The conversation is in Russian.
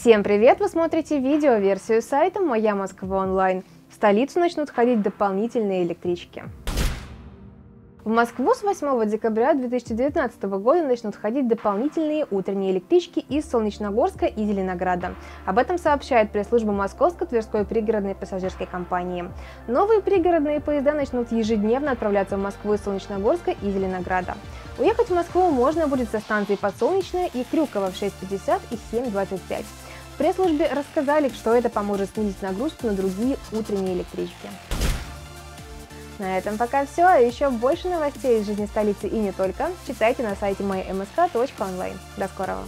Всем привет! Вы смотрите видео-версию сайта «Моя Москва онлайн». В столицу начнут ходить дополнительные электрички. В Москву с 8 декабря 2019 года начнут ходить дополнительные утренние электрички из Солнечногорска и Зеленограда. Об этом сообщает пресс-служба Московско-Тверской пригородной пассажирской компании. Новые пригородные поезда начнут ежедневно отправляться в Москву из Солнечногорска и Зеленограда. Уехать в Москву можно будет со станции Подсолнечная и Крюкова в 6.50 и 7.25. В пресс-службе рассказали, что это поможет снизить нагрузку на другие утренние электрички. На этом пока все. А еще больше новостей из жизни столицы и не только читайте на сайте mymsk.online. До скорого!